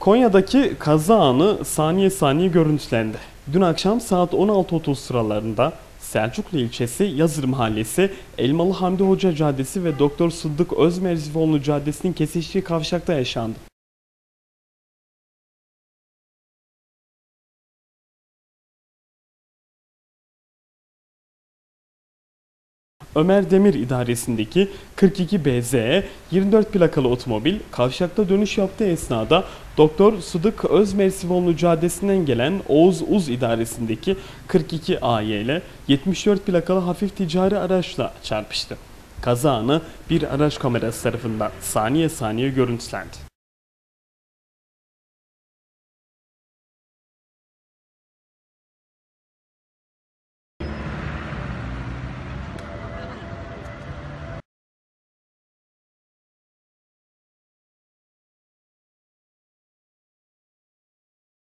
Konya'daki kaza anı saniye saniye görüntülendi. Dün akşam saat 16.30 sıralarında Selçuklu ilçesi Yazır Mahallesi, Elmalı Hamdi Hoca Caddesi ve Doktor Sıddık Özmerzifoğlu Caddesi'nin kesiştiği kavşakta yaşandı. Ömer Demir idaresindeki 42 BZ 24 plakalı otomobil kavşakta dönüş yaptığı esnada Doktor Sıdık Özmersivoğlu Caddesi'nden gelen Oğuz Uz idaresindeki 42 AY ile 74 plakalı hafif ticari araçla çarpıştı. Kaza anı bir araç kamerası tarafından saniye saniye görüntülendi.